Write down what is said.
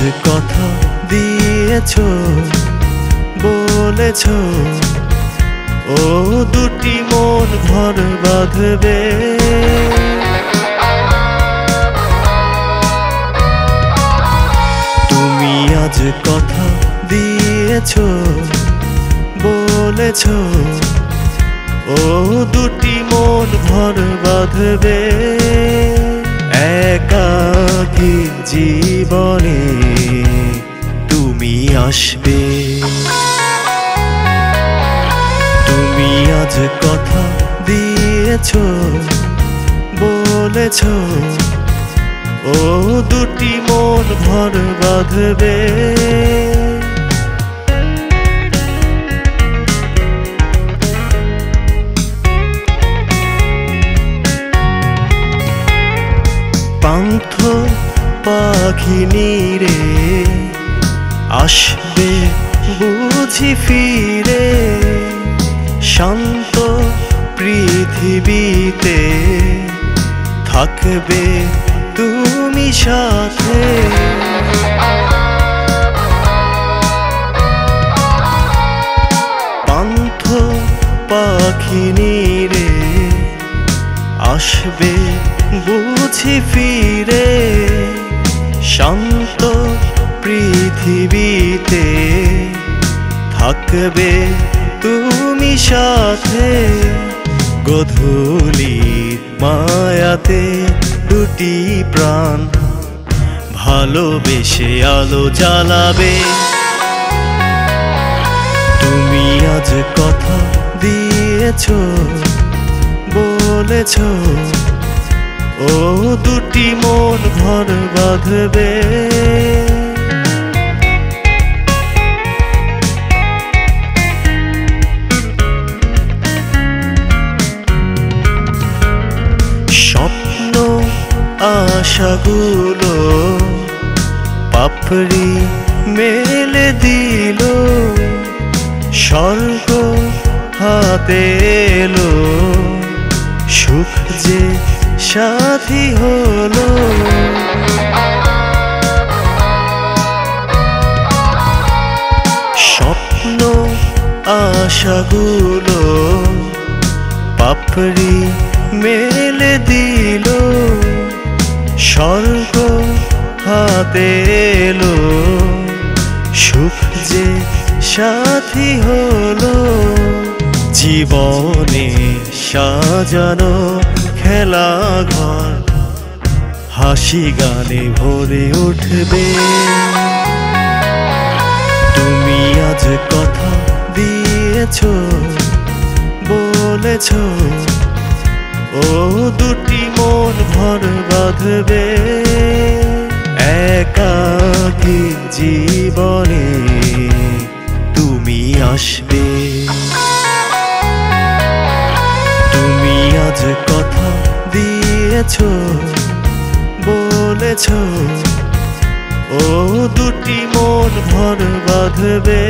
কথা দিয়েছ, বলেছ, ও দুটি মন ঘর বাঁধবে। তুমি আজ কথা দিয়েছ, বলেছ, ও দুটি মন ঘর বাঁধবে। একাকী জীবনে, তুমি আসবে। তুমি আজ কথা দিয়েছ, বলেছ, ও দুটি মন ঘর বাঁধবে। পান্থ পাখি নীরে, আসবে বুঝি ফিরে। শান্ত পৃথিবীতে থাকবে তুমি সাথে। পান্থ পাখি নীরে, আসবে বুঝি ফিরে। শান্ত পৃথিবীতে থাকবে তুমি সাথে। গধূলি মায়াতে দুটি প্রাণ ভালোবেসে আলো জ্বালাবে। তুমি আজ কথা দিয়েছ, বলেছ ও দুটি মন ঘর বাঁধবে। স্বপ্ন, আশাগুলো পাপড়ি মেলে দিল। স্বর্গ হাতে এলো, সুখ যে সাথী হলো। স্বপ্ন, আশাগুলো পাপড়ি মেলে দিল। স্বর্গ হাতে এলো। সুখ যে সাথী হলো। জীবনে সাজানো খেলা ঘর, হাসি গানে ভরে উঠবে। তুমি আজ কথা দিয়েছ, বলেছ, ও দুটি মন ঘর বাঁধবে। একাকী জীবনে তুমি আসবে। তুমি আজ কথা দিয়েছ বলেছ। ও দুটি মন ভর বাঁধবে।